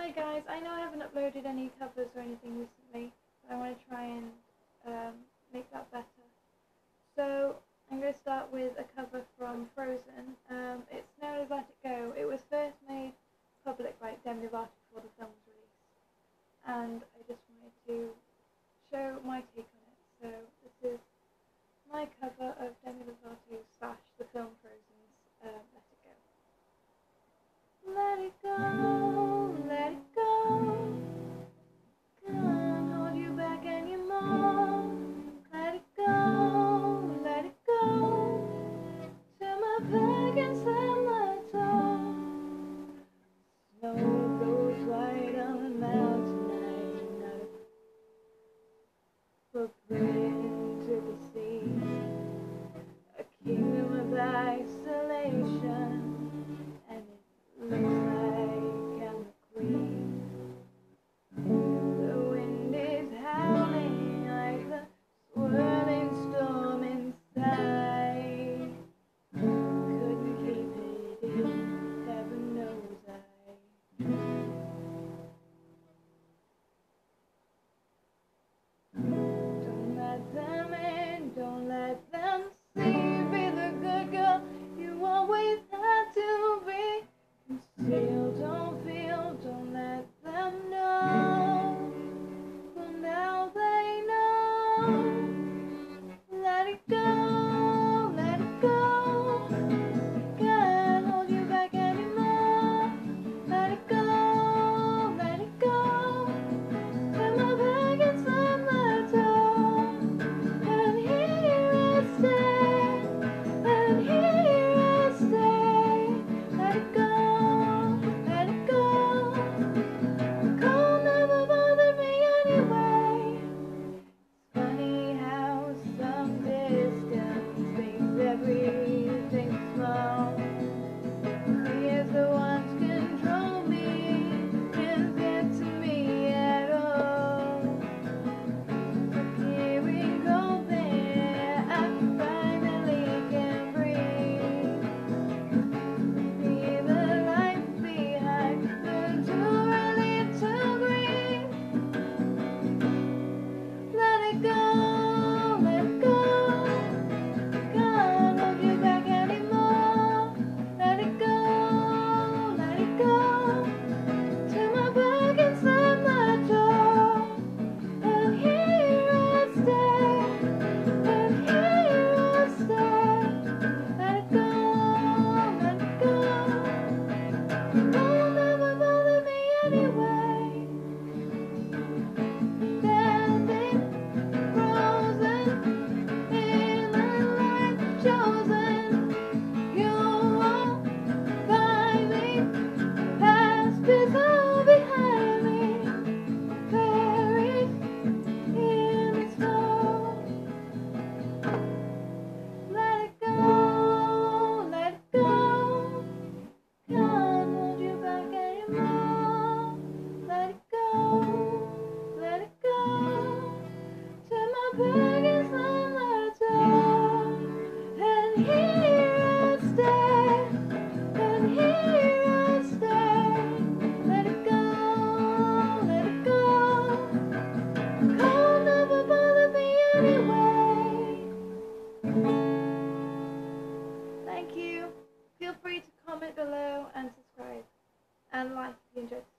Hi guys, I know I haven't uploaded any covers or anything recently, but I want to try and um, make that better. So I'm going to start with a cover from Frozen. Um, it's known as Let It Go. It was first made public by Demi Lovato before the film was released, and I just wanted to show my take on it. So this is my cover of Demi Lovato's Slash comment below and subscribe. And like if you enjoyed